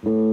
Standing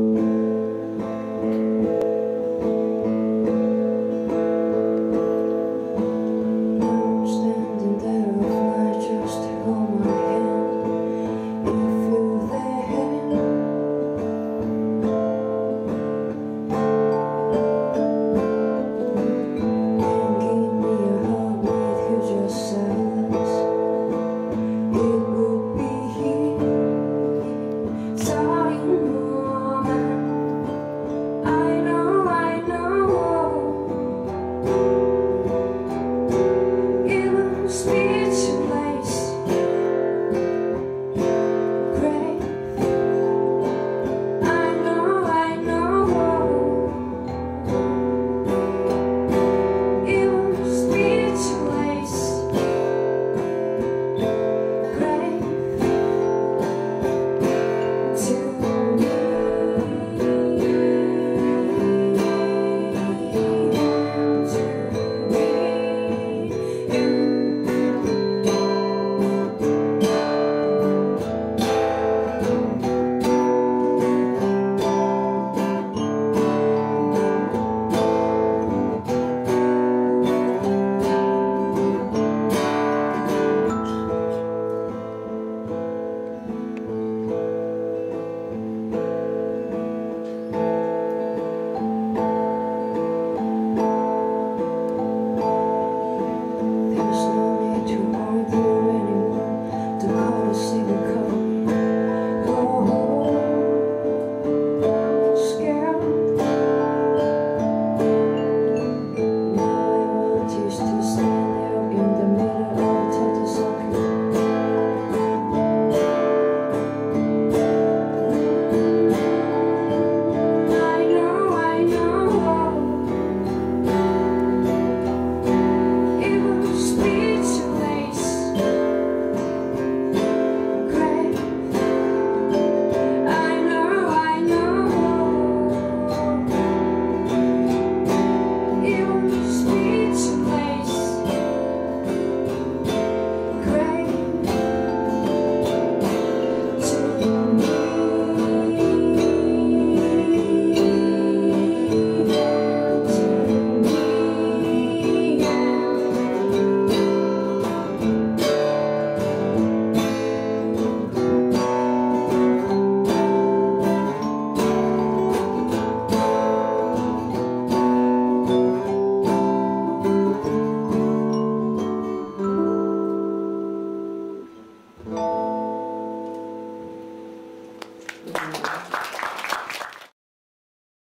Senhor.